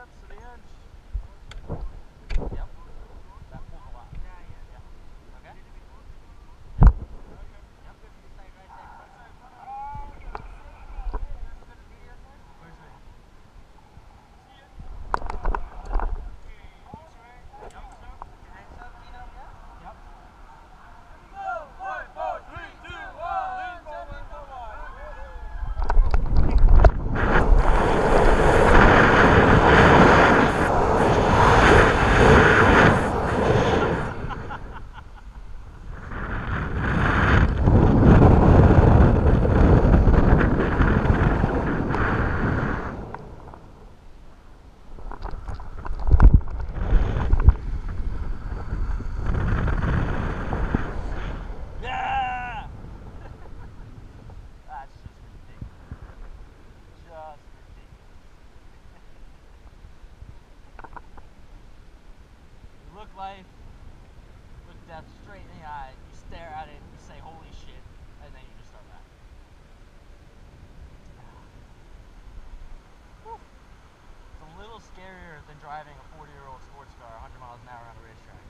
steps to the edge. Life, look death straight in the eye, you stare at it, you say holy shit, and then you just start laughing. Whew. It's a little scarier than driving a 40 year old sports car 100